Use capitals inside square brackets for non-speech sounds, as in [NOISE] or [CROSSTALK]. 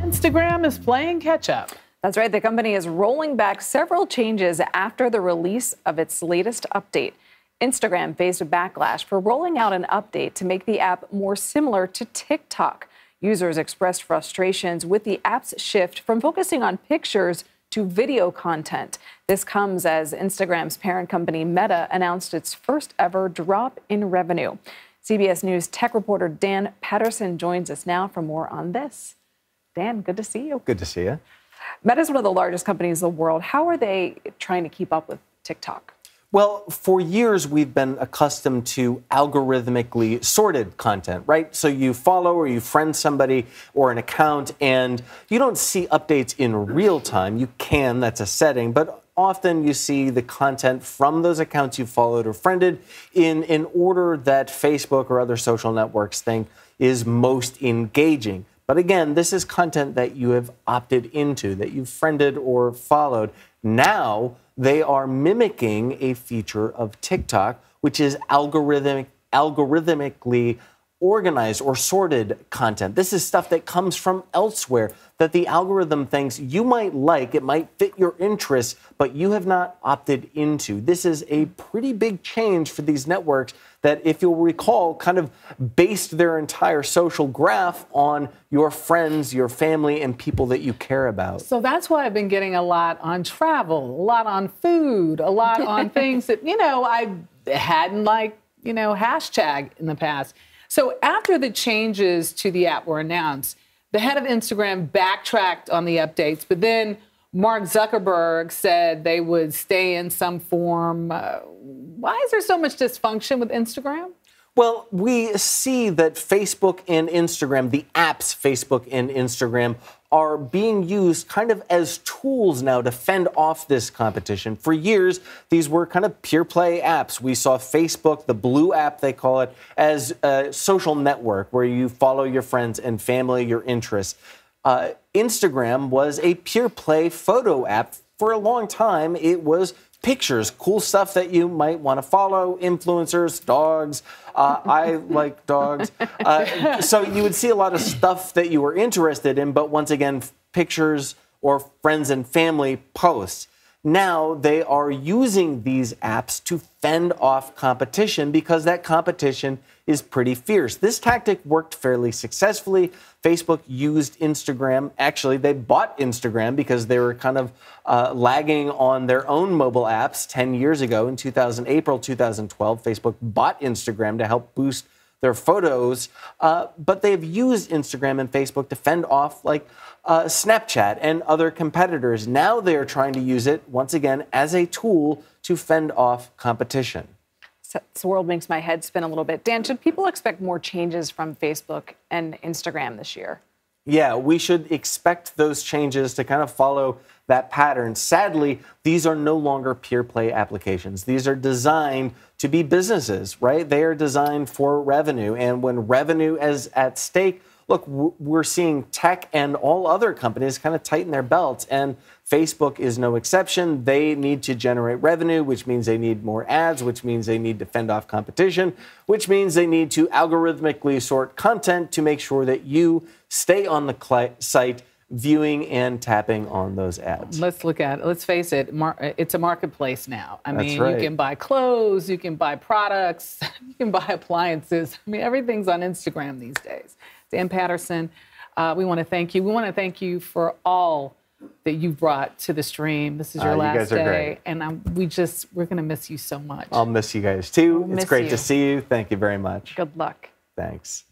Instagram is playing catch up. That's right. The company is rolling back several changes after the release of its latest update. Instagram faced a backlash for rolling out an update to make the app more similar to TikTok. Users expressed frustrations with the app's shift from focusing on pictures to video content. This comes as Instagram's parent company Meta announced its first ever drop in revenue. CBS News tech reporter Dan Patterson joins us now for more on this. Dan, good to see you. Good to see you. Meta is one of the largest companies in the world. How are they trying to keep up with TikTok? Well, for years, we've been accustomed to algorithmically sorted content, right? So you follow or you friend somebody or an account, and you don't see updates in real time. You can, that's a setting, but often you see the content from those accounts you followed or friended in an order that Facebook or other social networks think is most engaging. But again, this is content that you have opted into, that you've friended or followed. Now they are mimicking a feature of TikTok, which is algorithmic, algorithmically organized or sorted content. This is stuff that comes from elsewhere that the algorithm thinks you might like, it might fit your interests, but you have not opted into. This is a pretty big change for these networks that, if you'll recall, kind of based their entire social graph on your friends, your family, and people that you care about. So that's why I've been getting a lot on travel, a lot on food, a lot on [LAUGHS] things that, you know, I hadn't like, you know, hashtag in the past. So after the changes to the app were announced, the head of Instagram backtracked on the updates, but then Mark Zuckerberg said they would stay in some form. Uh, why is there so much dysfunction with Instagram? Well, we see that Facebook and Instagram, the apps Facebook and Instagram, are being used kind of as tools now to fend off this competition. For years, these were kind of pure play apps. We saw Facebook, the blue app they call it, as a social network where you follow your friends and family, your interests. Uh, Instagram was a pure play photo app. For a long time, it was pictures, cool stuff that you might want to follow, influencers, dogs. Uh, I [LAUGHS] like dogs. Uh, so you would see a lot of stuff that you were interested in, but once again, pictures or friends and family posts. Now they are using these apps to fend off competition because that competition is pretty fierce. This tactic worked fairly successfully. Facebook used Instagram. Actually, they bought Instagram because they were kind of uh, lagging on their own mobile apps 10 years ago. In 2000, April 2012, Facebook bought Instagram to help boost their photos. Uh, but they've used Instagram and Facebook to fend off like uh, Snapchat and other competitors. Now they are trying to use it once again as a tool to fend off competition this world makes my head spin a little bit. Dan, should people expect more changes from Facebook and Instagram this year? Yeah, we should expect those changes to kind of follow that pattern. Sadly, these are no longer pure play applications. These are designed to be businesses, right? They are designed for revenue. And when revenue is at stake, look, we're seeing tech and all other companies kind of tighten their belts, and Facebook is no exception. They need to generate revenue, which means they need more ads, which means they need to fend off competition, which means they need to algorithmically sort content to make sure that you stay on the site viewing and tapping on those ads. Let's look at it. Let's face it, it's a marketplace now. I That's mean, right. you can buy clothes, you can buy products, [LAUGHS] you can buy appliances. I mean, everything's on Instagram these days. Dan Patterson, uh, we want to thank you. We want to thank you for all that you brought to the stream. This is your uh, last you day, and I'm, we just we're going to miss you so much. I'll miss you guys too. We'll it's great you. to see you. Thank you very much. Good luck. Thanks.